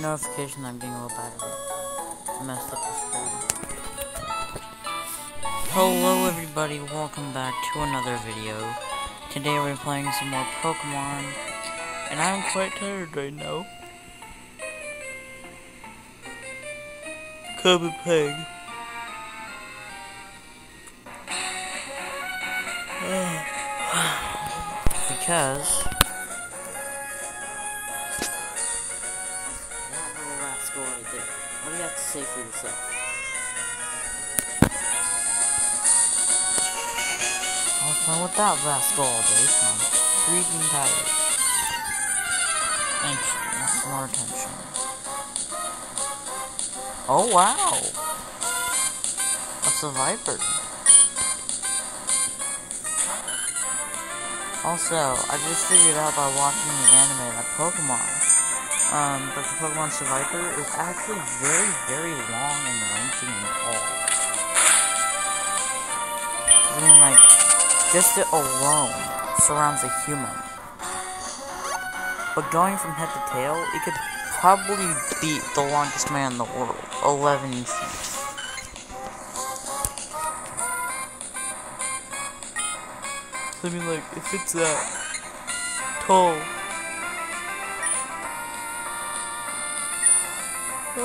notification I'm getting a little battery. Messed up the screen. Hello everybody, welcome back to another video. Today we're playing some more Pokemon, and I'm quite tired right now. Cubby Pig. because say for yourself? Was playing with that rascal all day, I'm freaking tired. She wants more attention. Oh wow! That's a viper. Also, I just figured out by watching the anime that Pokemon, um, that the Pokemon Seviper is actually very, very long in ranking and all. I mean, like, just it alone surrounds a human. But going from head to tail, it could probably beat the longest man in the world, 11 feet. I mean, like, if it's that tall. In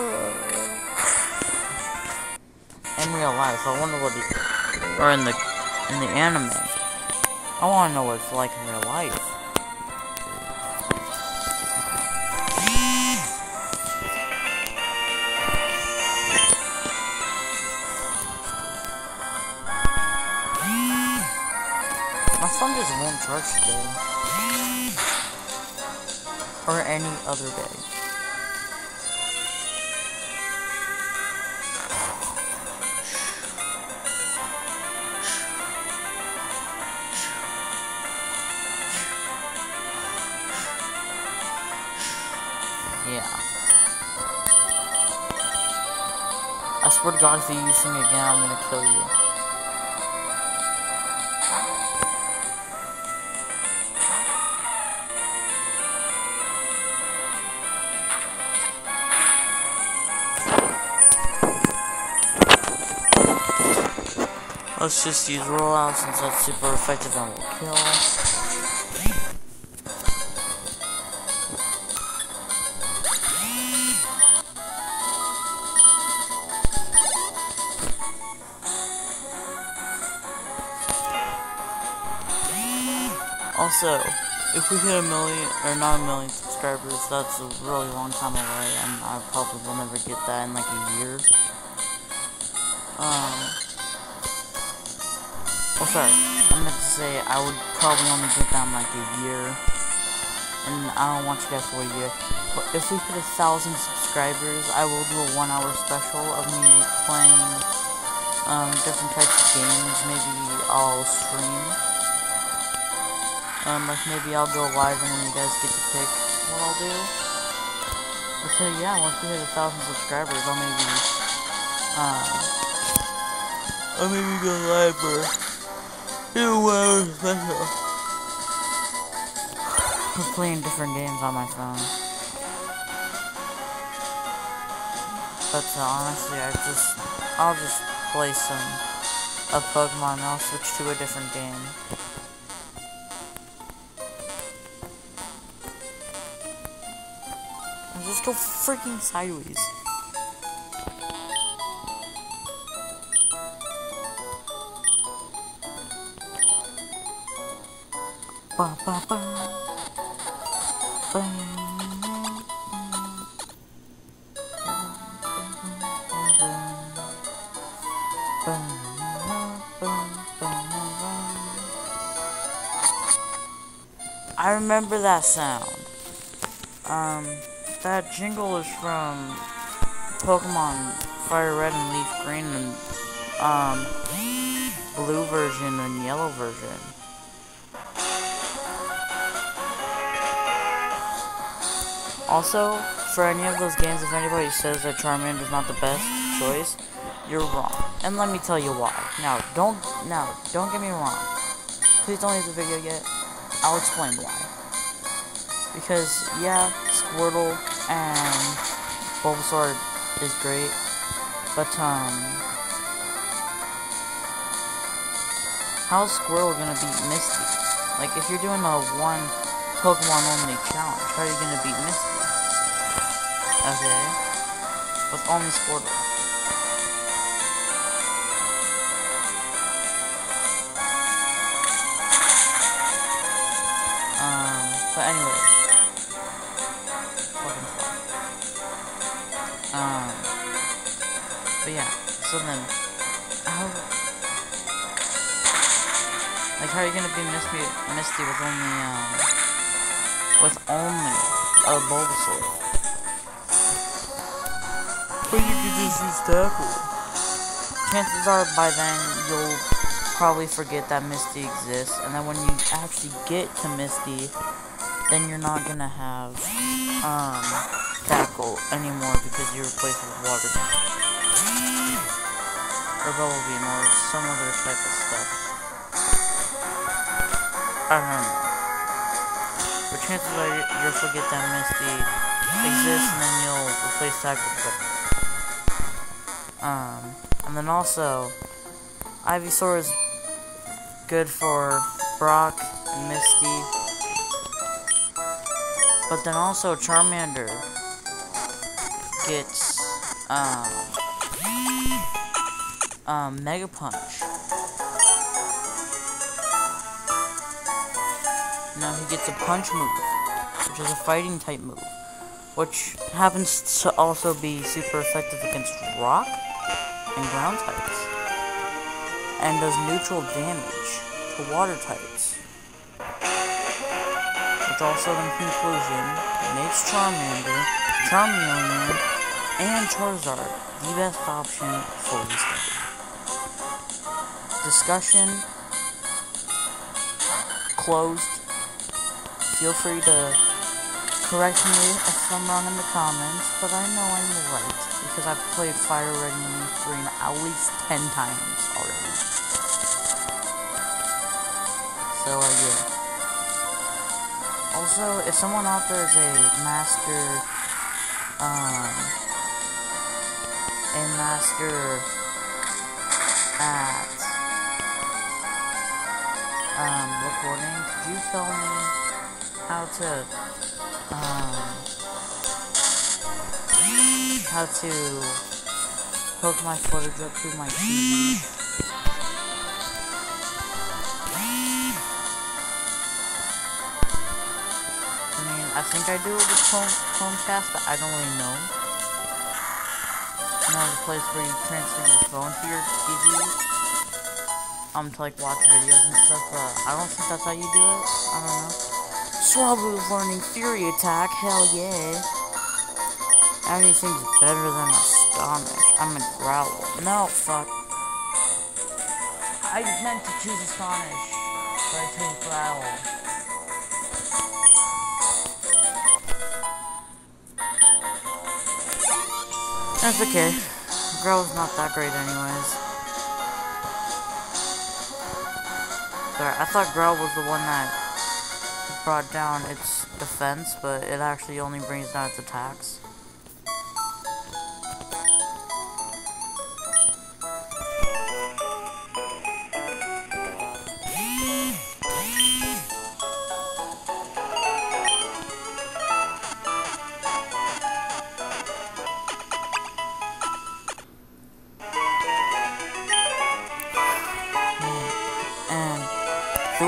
real life, I wonder what it, or in the, in the anime. I want to know what it's like in real life. My phone just won't charge today. Or any other day. Swear to God, if you use me again, I'm gonna kill you. Let's just use rollout since that's super effective and will kill. Also, if we hit a million, or not a million subscribers, that's a really long time away, and I probably will never get that in like a year. Um, Oh, sorry. I meant to say I would probably only get that in like a year. And I don't want you guys to wait a year. But if we hit a thousand subscribers, I will do a one hour special of me playing um, different types of games. Maybe I'll stream. Um, like maybe I'll go live and then you guys get to pick what I'll do. So yeah, once we hit a thousand subscribers, I'll maybe, um, I'll maybe go live or do whatever special. I'm playing different games on my phone. But uh, honestly, I just, I'll just play some of Pokemon and I'll switch to a different game. Go freaking sideways. Ba ba ba. I remember that sound. Um, that jingle is from Pokemon Fire Red and Leaf Green and um blue version and yellow version. Also, for any of those games, if anybody says that Charmander is not the best choice, you're wrong. And let me tell you why. Now, don't now don't get me wrong. Please don't leave the video yet. I'll explain why. Because yeah, Squirtle and Bulbasaur is great, but um, how's Squirtle gonna beat Misty? Like if you're doing a one Pokemon only challenge, how are you gonna beat Misty? Okay, with only Squirtle. Um, but yeah, so then, how, like, how are you gonna be Misty, Misty with only, um, with only a Bulbasaur? But you could just use Tackle. Chances are by then you'll probably forget that Misty exists, and then when you actually get to Misty, then you're not gonna have um tackle anymore because you replace it with water or bubble beam or some other type of stuff. I don't know. But chances are you'll forget that Misty exists and then you'll replace tackle with it. Um and then also Ivysaur is good for Brock, Misty, but then also Charmander gets um, um, Mega Punch. Now he gets a Punch move, which is a fighting type move, which happens to also be super effective against Rock and Ground types and does neutral damage to water types. Which also in conclusion makes Charmander, Charmeleon, and Charizard the best option for this game. Discussion closed. Feel free to correct me if I'm wrong in the comments, but I know I'm right because I've played Fire Red and Leaf Green at least 10 times already. So, uh, yeah. Also, if someone out there is a master, um, a master at, um, recording, could you tell me how to, um, how to hook my footage up to my TV? I think I do it with Chrome, Chromecast, but I don't really know. You know, the place where you transfer your phone to your TV, um, to like watch videos and stuff, but I don't think that's how you do it. I don't know. Swablu's learning Fury Attack, hell yeah. Anything's better than Astonish. I'm a Growl. No, fuck. I meant to choose Astonish, but I chose Growl. That's okay. Growl's not that great anyways. Sorry, I thought Growl was the one that brought down its defense, but it actually only brings down its attacks.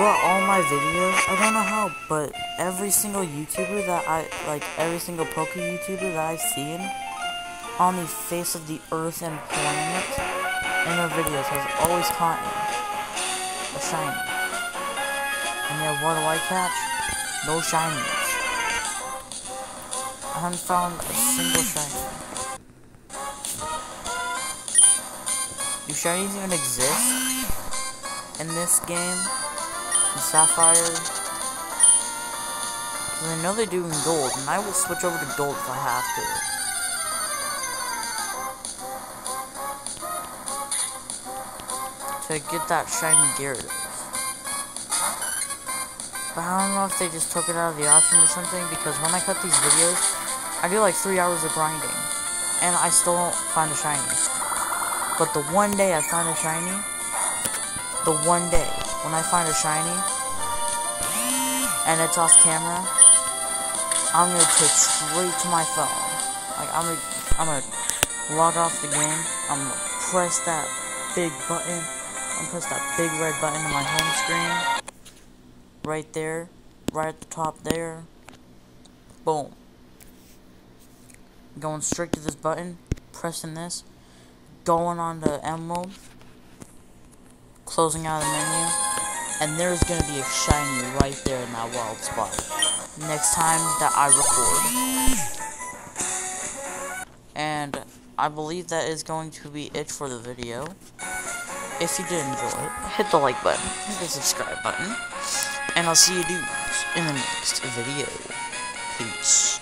Throughout all my videos, I don't know how, but every single YouTuber that I, like, every single Poke YouTuber that I've seen on the face of the earth and planet in their videos has always caught me a shiny. And yeah, what do I catch? No shinies. I haven't found a single shiny. Do shinies even exist? in this game, in Sapphire. Because I know they do in Gold, and I will switch over to Gold if I have to. To get that shiny Gyarados. But I don't know if they just took it out of the option or something, because when I cut these videos, I do like 3 hours of grinding. and I still don't find a shiny. But the one day I find a shiny, the one day when I find a shiny, and it's off camera, I'm gonna take straight to my phone. Like I'm gonna, I'm gonna log off the game. I'm gonna press that big button. I'm gonna press that big red button on my home screen. Right there, right at the top there. Boom. Going straight to this button, pressing this, going on to Emerald, closing out the menu, and there's gonna be a shiny right there in that wild spot. Next time that I record. And I believe that is going to be it for the video. If you did enjoy it, hit the like button, hit the subscribe button, and I'll see you dudes in the next video. Peace.